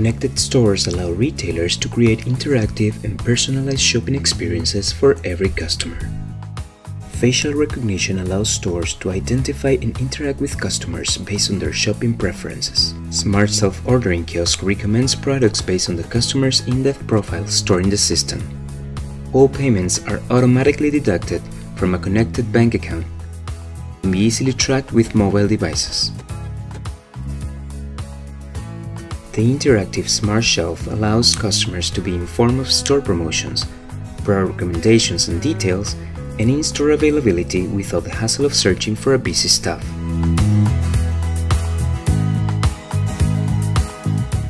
Connected stores allow retailers to create interactive and personalized shopping experiences for every customer. Facial recognition allows stores to identify and interact with customers based on their shopping preferences. Smart self-ordering kiosk recommends products based on the customer's in-depth profile stored in the system. All payments are automatically deducted from a connected bank account and be easily tracked with mobile devices. The interactive Smart Shelf allows customers to be informed of store promotions, product recommendations and details, and in-store availability without the hassle of searching for a busy staff.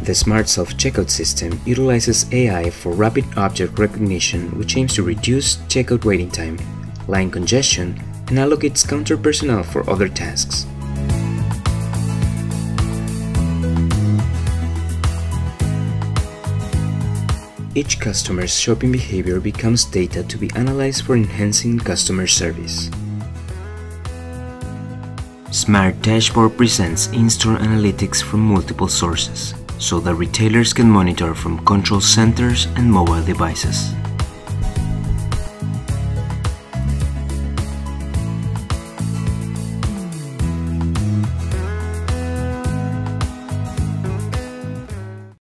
The Smart Self-Checkout system utilizes AI for rapid object recognition which aims to reduce checkout waiting time, line congestion, and allocates counter personnel for other tasks. Each customer's shopping behavior becomes data to be analyzed for enhancing customer service. Smart Dashboard presents in-store analytics from multiple sources, so that retailers can monitor from control centers and mobile devices.